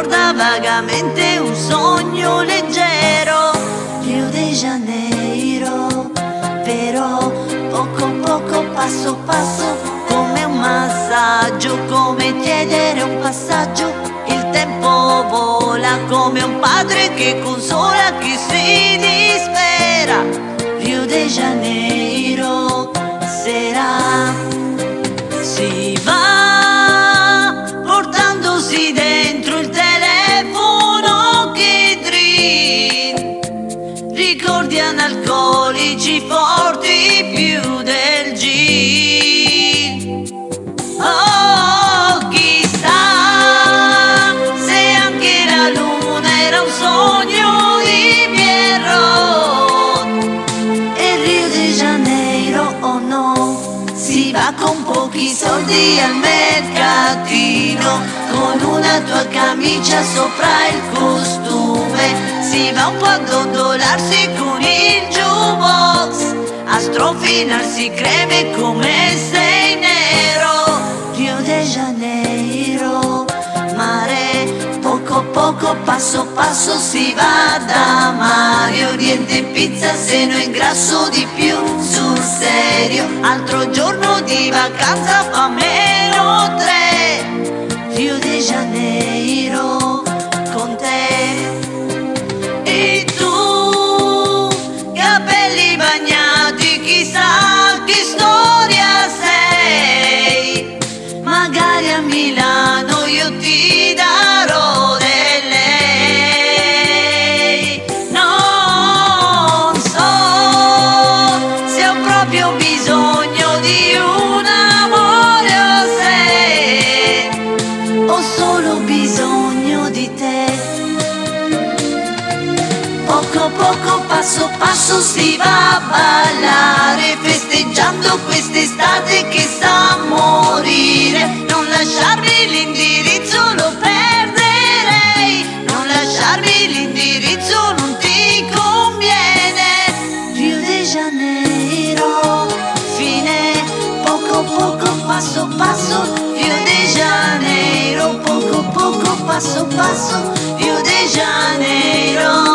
ricorda vagamente un sogno leggero, Rio de Janeiro, però poco poco passo passo come un massaggio, come chiedere un passaggio, il tempo vola come un padre che consola chi si dispera, Rio de Janeiro, ricordi analcolici forti più del gin oh chissà se anche la luna con pochi soldi al mercatino con una tua camicia sopra il costume. Si va un po' a dondolarsi con il jukebox a strofinarsi creme come sei poco poco passo si va da mare oriente in pizza se no ingrasso di più sul serio. Altro giorno di vacanza fa meno tre Poco passo passo si va a ballare festeggiando quest'estate che sta a morire. Non lasciarmi l'indirizzo lo perderei. Non lasciarmi l'indirizzo non ti conviene. Rio de Janeiro fine poco poco passo passo. Rio de Janeiro poco poco passo passo. Rio de Janeiro